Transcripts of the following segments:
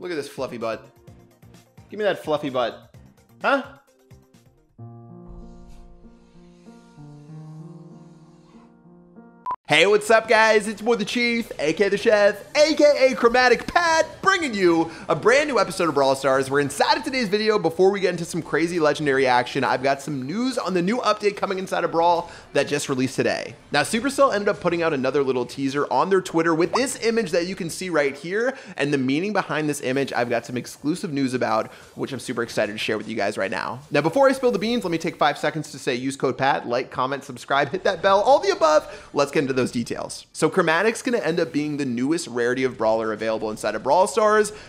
Look at this fluffy butt. Give me that fluffy butt. Huh? Hey, what's up, guys? It's more the Chief, aka the Chef, aka Chromatic Pat, bringing you a brand new episode of Brawl Stars. We're inside of today's video. Before we get into some crazy legendary action, I've got some news on the new update coming inside of Brawl that just released today. Now, Supercell ended up putting out another little teaser on their Twitter with this image that you can see right here, and the meaning behind this image, I've got some exclusive news about, which I'm super excited to share with you guys right now. Now, before I spill the beans, let me take five seconds to say use code PAT, like, comment, subscribe, hit that bell, all the above. Let's get into those details. So Chromatic's gonna end up being the newest rarity of Brawler available inside of Brawl Stars,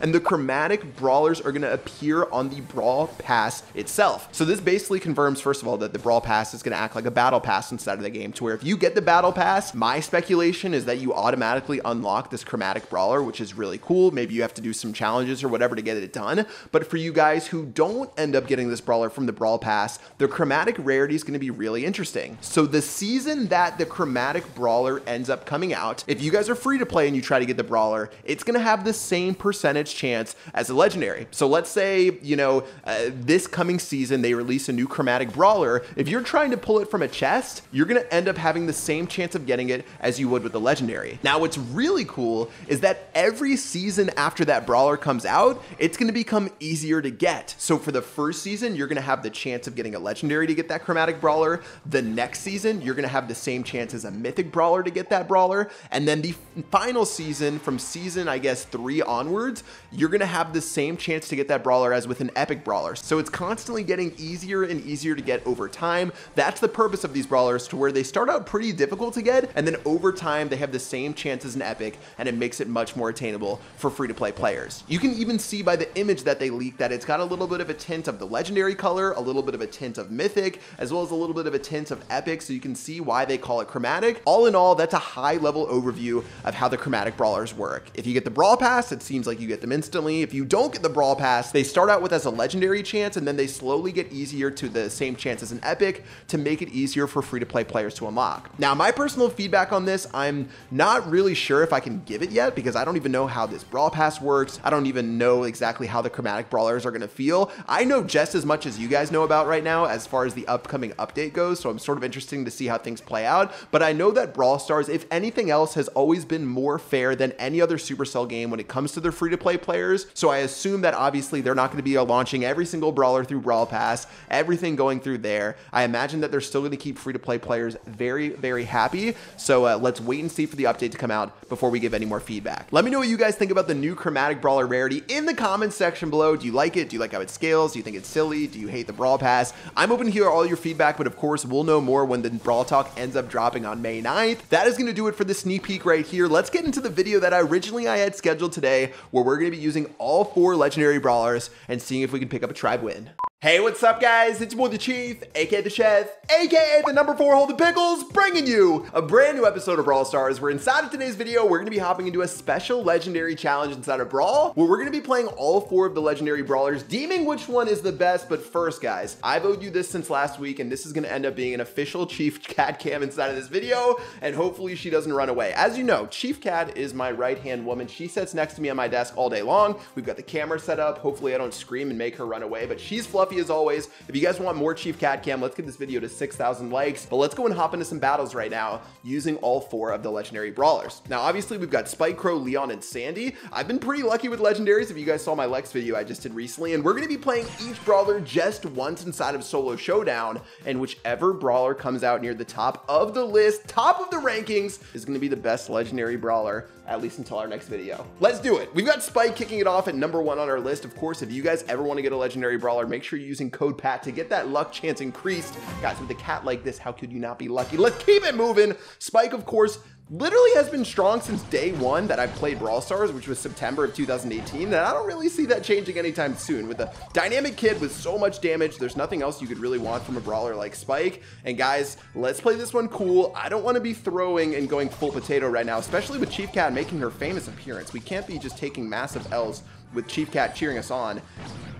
and the Chromatic Brawlers are gonna appear on the Brawl Pass itself. So this basically confirms, first of all, that the Brawl Pass is gonna act like a Battle Pass inside of the game, to where if you get the Battle Pass, my speculation is that you automatically unlock this Chromatic Brawler, which is really cool. Maybe you have to do some challenges or whatever to get it done. But for you guys who don't end up getting this Brawler from the Brawl Pass, the Chromatic rarity is gonna be really interesting. So the season that the Chromatic Brawler ends up coming out, if you guys are free to play and you try to get the brawler, it's going to have the same percentage chance as a legendary. So let's say, you know, uh, this coming season they release a new chromatic brawler. If you're trying to pull it from a chest, you're going to end up having the same chance of getting it as you would with the legendary. Now, what's really cool is that every season after that brawler comes out, it's going to become easier to get. So for the first season, you're going to have the chance of getting a legendary to get that chromatic brawler. The next season, you're going to have the same chance as a mythic brawler to get that brawler. And then the final season, from season, I guess, three onwards, you're going to have the same chance to get that brawler as with an epic brawler. So it's constantly getting easier and easier to get over time. That's the purpose of these brawlers to where they start out pretty difficult to get. And then over time, they have the same chance as an epic and it makes it much more attainable for free to play players. You can even see by the image that they leaked that it's got a little bit of a tint of the legendary color, a little bit of a tint of mythic, as well as a little bit of a tint of epic. So you can see why they call it chromatic. All in all, that's a high level overview of how the chromatic brawlers work. If you get the brawl pass, it seems like you get them instantly. If you don't get the brawl pass, they start out with as a legendary chance and then they slowly get easier to the same chance as an epic to make it easier for free to play players to unlock. Now, my personal feedback on this, I'm not really sure if I can give it yet because I don't even know how this brawl pass works. I don't even know exactly how the chromatic brawlers are going to feel. I know just as much as you guys know about right now as far as the upcoming update goes. So I'm sort of interested to see how things play out. But I know that Brawl Stars, if anything else, has always been more fair than any other Supercell game when it comes to their free to play players. So I assume that obviously they're not going to be launching every single brawler through Brawl Pass, everything going through there. I imagine that they're still going to keep free to play players very, very happy. So uh, let's wait and see for the update to come out before we give any more feedback. Let me know what you guys think about the new Chromatic Brawler rarity in the comments section below. Do you like it? Do you like how it scales? Do you think it's silly? Do you hate the Brawl Pass? I'm open to hear all your feedback, but of course, we'll know more when the Brawl Talk ends up dropping on May 9th. That is going to do it for the sneak peek right here. Let's get into the video that I originally I had scheduled today, where we're going to be using all four legendary brawlers and seeing if we can pick up a tribe win. Hey, what's up, guys? It's more the Chief, aka the Chef, aka the number four Hold the Pickles, bringing you a brand new episode of Brawl Stars. Where inside of today's video, we're gonna be hopping into a special legendary challenge inside of Brawl, where we're gonna be playing all four of the legendary brawlers, deeming which one is the best. But first, guys, I've owed you this since last week, and this is gonna end up being an official Chief Cat cam inside of this video, and hopefully she doesn't run away. As you know, Chief Cat is my right hand woman. She sits next to me on my desk all day long. We've got the camera set up. Hopefully, I don't scream and make her run away, but she's fluffy as always. If you guys want more Chief Cat Cam, let's get this video to 6,000 likes. But let's go and hop into some battles right now using all four of the legendary brawlers. Now, obviously, we've got Spike, Crow, Leon, and Sandy. I've been pretty lucky with legendaries if you guys saw my Lex video I just did recently. And we're going to be playing each brawler just once inside of Solo Showdown. And whichever brawler comes out near the top of the list, top of the rankings, is going to be the best legendary brawler at least until our next video. Let's do it. We've got Spike kicking it off at number one on our list. Of course, if you guys ever want to get a legendary brawler, make sure you're using code PAT to get that luck chance increased. Guys, with a cat like this, how could you not be lucky? Let's keep it moving. Spike, of course, literally has been strong since day one that I played Brawl Stars, which was September of 2018, and I don't really see that changing anytime soon. With a dynamic kid with so much damage, there's nothing else you could really want from a brawler like Spike. And guys, let's play this one cool. I don't want to be throwing and going full potato right now, especially with Chief Cat making her famous appearance. We can't be just taking massive L's with Chief Cat cheering us on.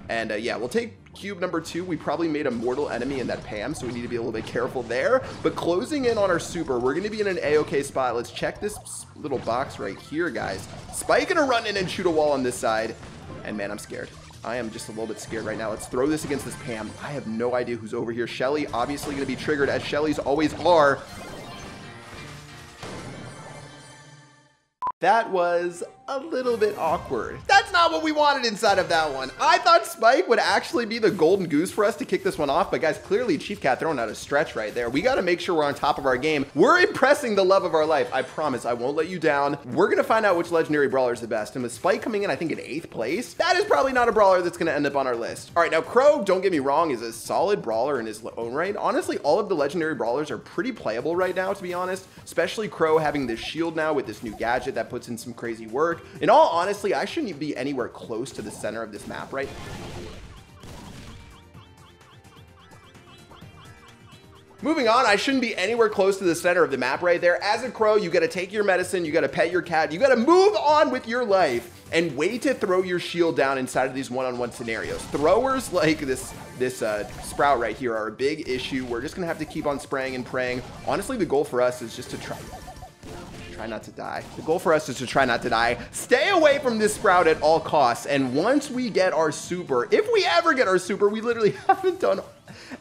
And uh, yeah, we'll take cube number two, we probably made a mortal enemy in that Pam, so we need to be a little bit careful there. But closing in on our super, we're going to be in an A-OK spot. Let's check this little box right here, guys. Spike gonna run in and shoot a wall on this side. And man, I'm scared. I am just a little bit scared right now. Let's throw this against this Pam. I have no idea who's over here. Shelly obviously going to be triggered as Shelly's always are. That was a little bit awkward. That's not what we wanted inside of that one. I thought Spike would actually be the golden goose for us to kick this one off, but guys, clearly Chief Cat throwing out a stretch right there. We got to make sure we're on top of our game. We're impressing the love of our life. I promise I won't let you down. We're going to find out which legendary brawler is the best. And with Spike coming in, I think in eighth place, that is probably not a brawler that's going to end up on our list. All right, now Crow, don't get me wrong, is a solid brawler in his own right. Honestly, all of the legendary brawlers are pretty playable right now, to be honest, especially Crow having this shield now with this new gadget that puts in some crazy work. In all honestly, I shouldn't be anywhere close to the center of this map, right? Moving on, I shouldn't be anywhere close to the center of the map right there. As a crow, you gotta take your medicine, you gotta pet your cat, you gotta move on with your life and wait to throw your shield down inside of these one-on-one -on -one scenarios. Throwers like this this uh, sprout right here are a big issue. We're just gonna have to keep on spraying and praying. Honestly, the goal for us is just to try Try not to die. The goal for us is to try not to die. Stay away from this sprout at all costs. And once we get our super, if we ever get our super, we literally haven't done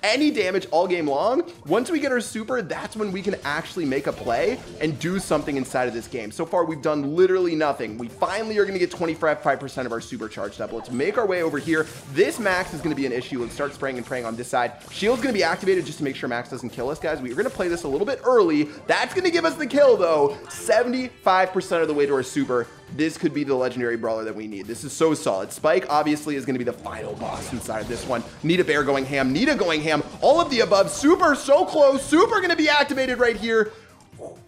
any damage all game long. Once we get our super, that's when we can actually make a play and do something inside of this game. So far, we've done literally nothing. We finally are going to get 25% of our super charged up. Let's make our way over here. This Max is going to be an issue. Let's start spraying and praying on this side. Shield's to be activated just to make sure Max doesn't kill us, guys. We're going to play this a little bit early. That's going to give us the kill, though. 75% of the way to our super this could be the legendary brawler that we need. This is so solid. Spike obviously is going to be the final boss inside of this one. Nita Bear going ham, Nita going ham, all of the above. Super so close, super going to be activated right here.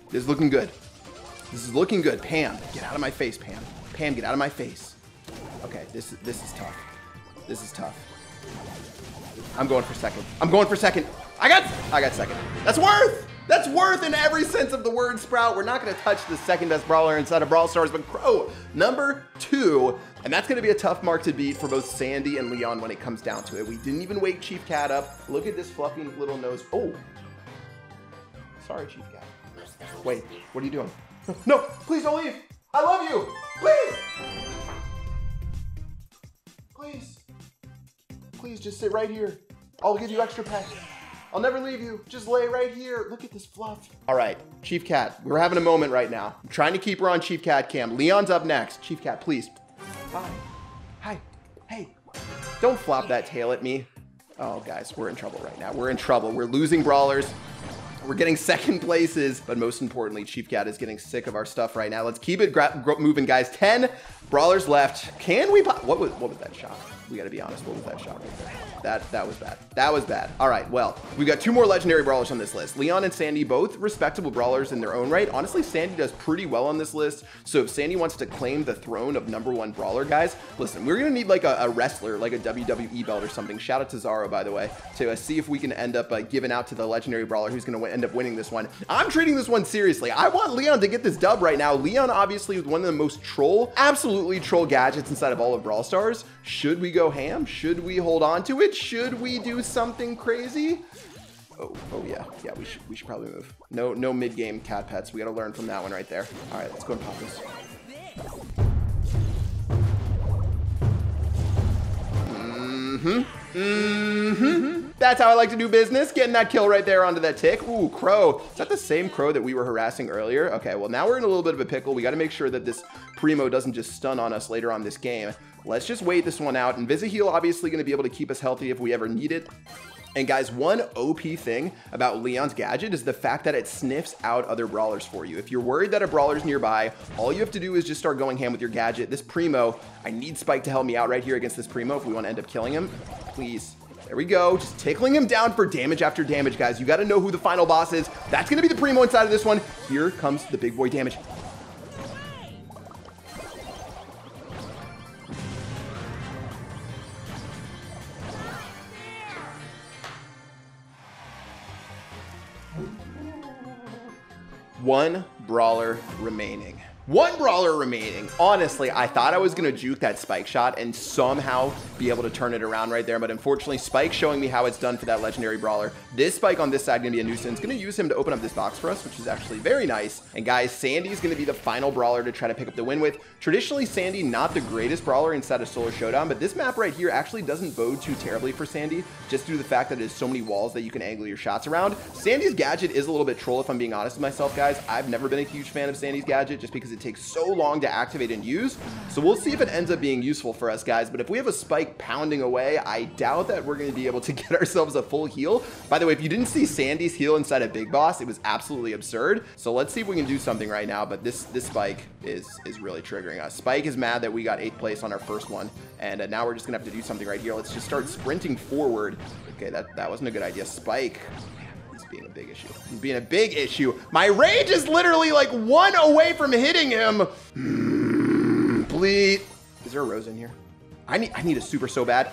This is looking good. This is looking good. Pam, get out of my face, Pam. Pam, get out of my face. Okay, this, this is tough. This is tough. I'm going for second. I'm going for second. I got, I got second. That's worth. That's worth in every sense of the word, Sprout. We're not going to touch the second best brawler inside of Brawl Stars, but Crow, number two. And that's going to be a tough mark to beat for both Sandy and Leon when it comes down to it. We didn't even wake Chief Cat up. Look at this fluffy little nose. Oh. Sorry, Chief Cat. Wait, what are you doing? No, please don't leave. I love you. Please. Please. Please just sit right here. I'll give you extra pets. I'll never leave you. Just lay right here. Look at this fluff. All right, Chief Cat, we're having a moment right now. I'm trying to keep her on Chief Cat cam. Leon's up next. Chief Cat, please. Hi. Hi. Hey. Don't flop that tail at me. Oh, guys, we're in trouble right now. We're in trouble. We're losing brawlers. We're getting second places, but most importantly, Chief Cat is getting sick of our stuff right now. Let's keep it moving, guys. 10 brawlers left. Can we? What was, what was that shot? We gotta be honest. What was that shot right there? That, that was bad. That was bad. All right, well, we've got two more legendary brawlers on this list. Leon and Sandy, both respectable brawlers in their own right. Honestly, Sandy does pretty well on this list. So if Sandy wants to claim the throne of number one brawler, guys, listen, we're gonna need like a, a wrestler, like a WWE belt or something. Shout out to Zara, by the way, to uh, see if we can end up uh, giving out to the legendary brawler who's gonna end up winning this one. I'm treating this one seriously. I want Leon to get this dub right now. Leon obviously is one of the most troll, absolutely troll gadgets inside of all of Brawl Stars. Should we go ham? Should we hold on to it? Should we do something crazy? Oh, oh yeah, yeah. We should we should probably move. No, no mid game cat pets. We got to learn from that one right there. All right, let's go and pop this. Mm-hmm. Mm-hmm. That's how I like to do business. Getting that kill right there onto that tick. Ooh, crow. Is that the same crow that we were harassing earlier? Okay, well now we're in a little bit of a pickle. We got to make sure that this primo doesn't just stun on us later on this game. Let's just wait this one out. And Heal obviously going to be able to keep us healthy if we ever need it. And guys, one OP thing about Leon's gadget is the fact that it sniffs out other brawlers for you. If you're worried that a brawler's nearby, all you have to do is just start going ham with your gadget. This Primo, I need Spike to help me out right here against this Primo if we want to end up killing him. Please. There we go. Just tickling him down for damage after damage, guys. You got to know who the final boss is. That's going to be the Primo inside of this one. Here comes the big boy damage. One brawler remaining. One brawler remaining. Honestly, I thought I was going to juke that spike shot and somehow be able to turn it around right there. But unfortunately, Spike showing me how it's done for that legendary brawler. This spike on this side going to be a nuisance. Going to use him to open up this box for us, which is actually very nice. And guys, Sandy's going to be the final brawler to try to pick up the win with. Traditionally, Sandy not the greatest brawler inside of Solo Showdown, but this map right here actually doesn't bode too terribly for Sandy, just due to the fact that there's so many walls that you can angle your shots around. Sandy's gadget is a little bit troll if I'm being honest with myself, guys. I've never been a huge fan of Sandy's gadget just because it takes so long to activate and use. So we'll see if it ends up being useful for us, guys. But if we have a spike pounding away, I doubt that we're going to be able to get ourselves a full heal. By the way, if you didn't see Sandy's heal inside of Big Boss, it was absolutely absurd. So let's see if we can do something right now. But this this spike is is really triggering us. Spike is mad that we got eighth place on our first one. And uh, now we're just going to have to do something right here. Let's just start sprinting forward. Okay, that, that wasn't a good idea. Spike being a big issue. He's being a big issue. My rage is literally like one away from hitting him. Bleed. Is there a Rosa in here? I need, I need a super so bad.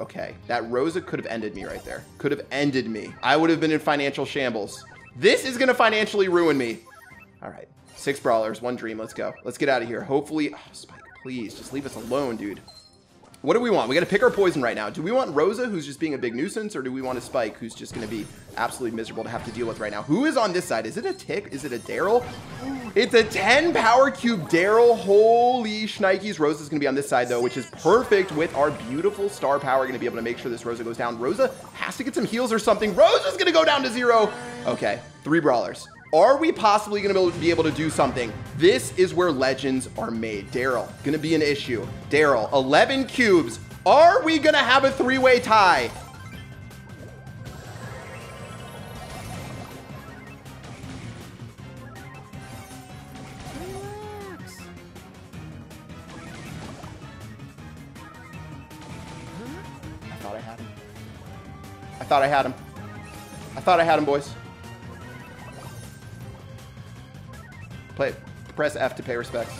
Okay, that Rosa could have ended me right there. Could have ended me. I would have been in financial shambles. This is to financially ruin me. All right, six brawlers, one dream. Let's go. Let's get out of here. Hopefully, oh, Spike, please, just leave us alone, dude. What do we want? We got to pick our poison right now. Do we want Rosa, who's just being a big nuisance, or do we want a Spike, who's just going to be absolutely miserable to have to deal with right now? Who is on this side? Is it a Tick? Is it a Daryl? It's a 10 power cube Daryl. Holy shnikes. Rosa's going to be on this side, though, which is perfect with our beautiful star power. Going to be able to make sure this Rosa goes down. Rosa has to get some heals or something. Rosa's going to go down to zero. Okay, three brawlers. Are we possibly to be able to do something? This is where legends are made. Daryl, to be an issue. Daryl, 11 cubes. Are we to have a three-way tie? I thought I had him. I thought I had him. I thought I had him, boys. Play, press F to pay respects.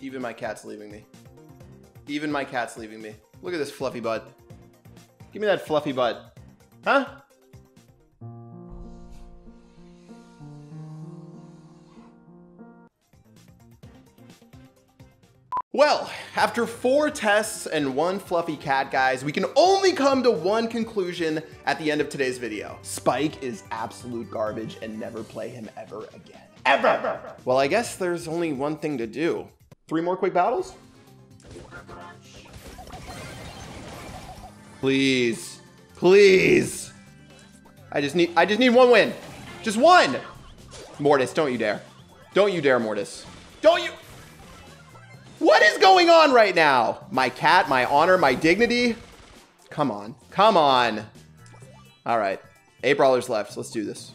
Even my cat's leaving me. Even my cat's leaving me. Look at this fluffy butt. Give me that fluffy butt. Huh? Well, after four tests and one fluffy cat, guys, we can only come to one conclusion at the end of today's video. Spike is absolute garbage and never play him ever again. Ever! Well, I guess there's only one thing to do. Three more quick battles? Please. Please. I just need I just need one win. Just one. Mortis, don't you dare. Don't you dare, Mortis. Don't you what is going on right now? My cat, my honor, my dignity? Come on. Come on. All right. Eight brawlers left. Let's do this.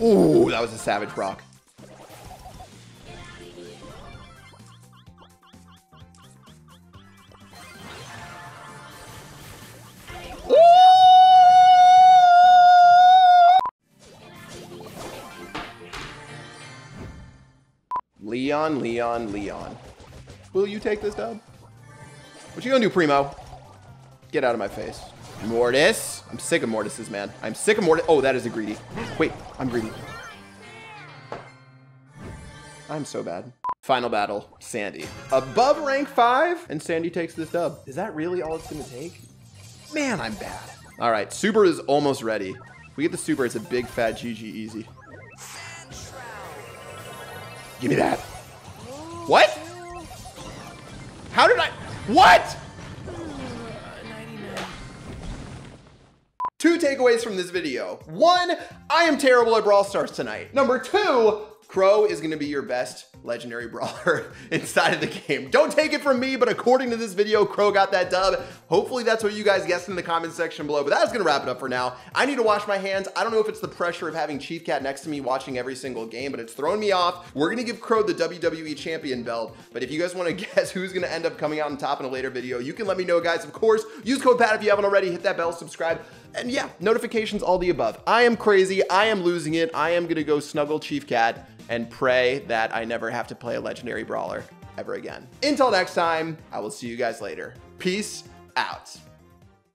Ooh, that was a savage Brock. Leon, Leon, Leon. Will you take this dub? What you gonna do, Primo? Get out of my face. Mortis. I'm sick of Mortises, man. I'm sick of Mortis. Oh, that is a greedy. Wait, I'm greedy. I'm so bad. Final battle, Sandy. Above rank five, and Sandy takes this dub. Is that really all it's gonna take? Man, I'm bad. All right, super is almost ready. If we get the super, it's a big fat GG easy. Give me that. What? How did I? What? Two takeaways from this video. One, I am terrible at Brawl Stars tonight. Number two, Crow is gonna be your best legendary brawler inside of the game. Don't take it from me, but according to this video, Crow got that dub. Hopefully that's what you guys guessed in the comment section below, but that's gonna wrap it up for now. I need to wash my hands. I don't know if it's the pressure of having Chief Cat next to me watching every single game, but it's thrown me off. We're gonna give Crow the WWE champion belt, but if you guys wanna guess who's gonna end up coming out on top in a later video, you can let me know, guys. Of course, use code PAT if you haven't already. Hit that bell, subscribe and yeah, notifications, all the above. I am crazy. I am losing it. I am gonna go snuggle Chief Cat and pray that I never have to play a legendary brawler ever again. Until next time, I will see you guys later. Peace out.